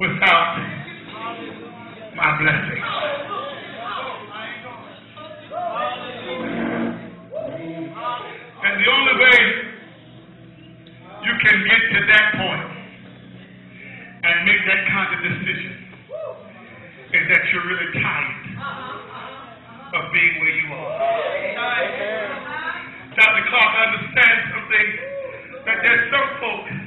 without my blessings. And the only way you can get to that point and make that kind of decision is that you're really tired of being where you are. Dr. Clark understands something that there's some folks